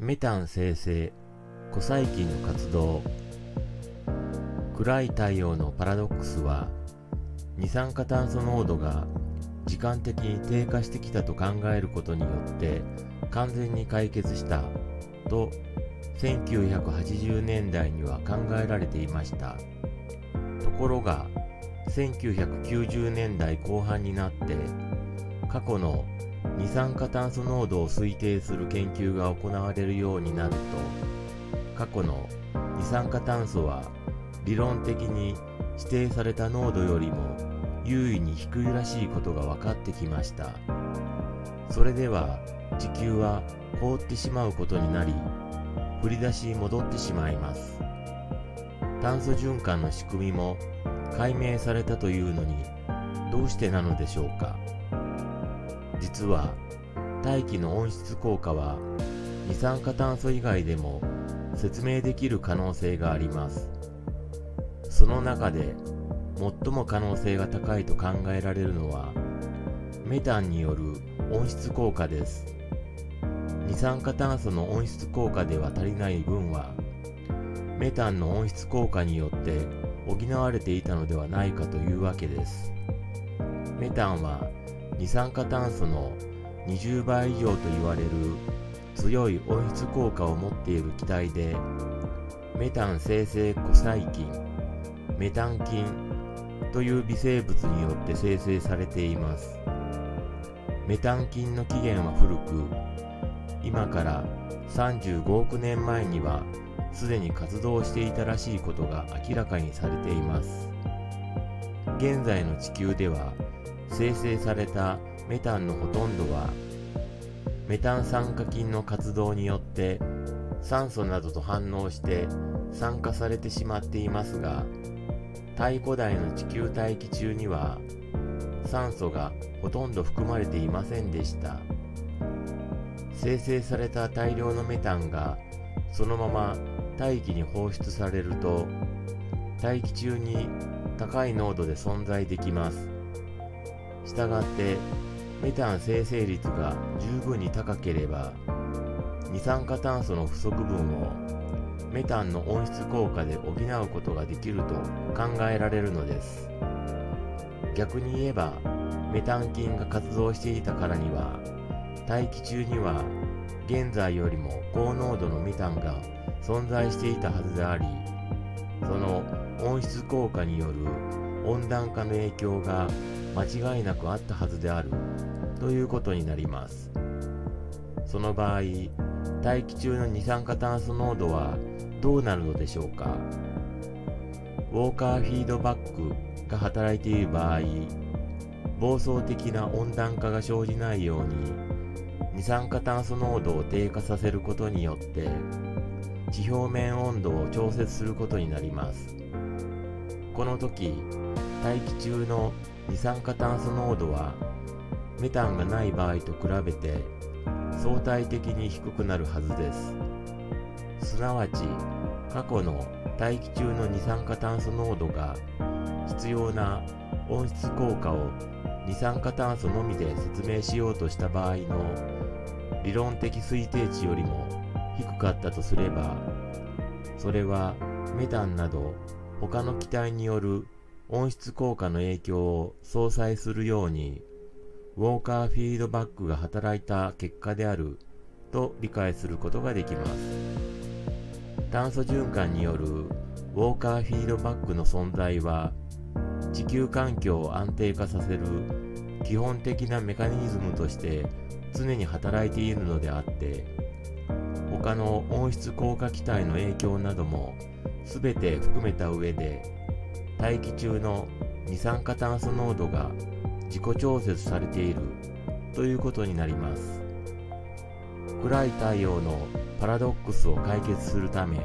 メタン生成古細菌の活動暗い太陽のパラドックスは二酸化炭素濃度が時間的に低下してきたと考えることによって完全に解決したと1980年代には考えられていました。ところが1990年代後半になって過去の二酸化炭素濃度を推定する研究が行われるようになると過去の二酸化炭素は理論的に指定された濃度よりも優位に低いらしいことが分かってきました。それでは地球は凍ってしまうことになり振り出しに戻ってしまいます。炭素循環の仕組みも解明されたというのにどうしてなのでしょうか？実は大気の温室効果は二酸化炭素以外でも説明できる可能性があります。その中で最も可能性が高いと考えられるのはメタンによる温室効果です。二酸化炭素の温室効果では足りない分はメタンの温室効果によって補われていたのではないかというわけです。メタンは二酸化炭素の20倍以上と言われる強い温室効果を持っている気体でメタン生成古細菌メタン菌という微生物によって生成されています。メタン菌の起源は古く今から35億年前にはすでに活動していたらしいことが明らかにされています。現在の地球では生成されたメタンのほとんどはメタン酸化菌の活動によって酸素などと反応して酸化されてしまっていますが太古代の地球大気中には酸素がほとんど含まれていませんでした。生成された大量のメタンがそのまま大気に放出されると大気中に高い濃度で存在できます。したがってメタン生成率が十分に高ければ二酸化炭素の不足分をメタンの温室効果で補うことができると考えられるのです。逆に言えばメタン菌が活動していたからには大気中には現在よりも高濃度のメタンが存在していたはずでありその温室効果による温暖化の影響が間違いなくあったはずである。ということになります。その場合大気中の二酸化炭素濃度はどうなるのでしょうか。ウォーカーフィードバックが働いている場合暴走的な温暖化が生じないように二酸化炭素濃度を低下させることによって地表面温度を調節することになります。この時大気中の二酸化炭素濃度はメタンがない場合と比べて相対的に低くなるはずです。すなわち過去の大気中の二酸化炭素濃度が必要な温室効果を二酸化炭素のみで説明しようとした場合の理論的推定値よりも低かったとすればそれはメタンなど他の気体による温室効果の影響を相殺するようにウォーカーフィードバックが働いた結果であると理解することができます。炭素循環によるウォーカーフィードバックの存在は地球環境を安定化させる基本的なメカニズムとして常に働いているのであって他の温室効果気体の影響なども全て含めた上で大気中の二酸化炭素濃度が自己調節されているということになります。暗い太陽のパラドックスを解決するため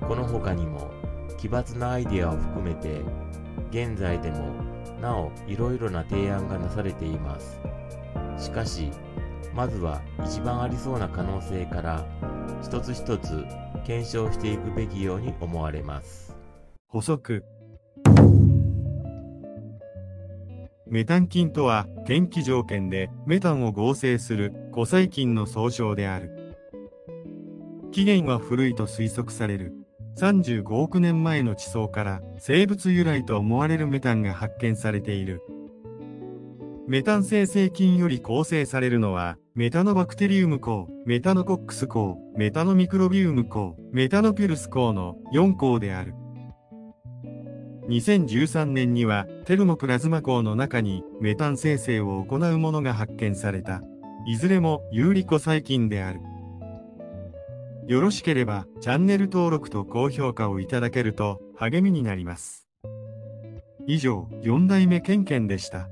この他にも奇抜なアイデアを含めて現在でもなおいろいろな提案がなされています。しかしまずは一番ありそうな可能性から一つ一つ検証していくべきように思われます。補足。メタン菌とは、天気条件でメタンを合成する古細菌の総称である。起源は古いと推測される。35億年前の地層から生物由来と思われるメタンが発見されている。メタン生成菌より構成されるのは、メタノバクテリウム項、メタノコックス項、メタノミクロビウム項、メタノピュルス項の4項である。2013年には、テルモプラズマ港の中にメタン生成を行うものが発見された。いずれも有利コ細菌である。よろしければ、チャンネル登録と高評価をいただけると励みになります。以上、4代目ケンケンでした。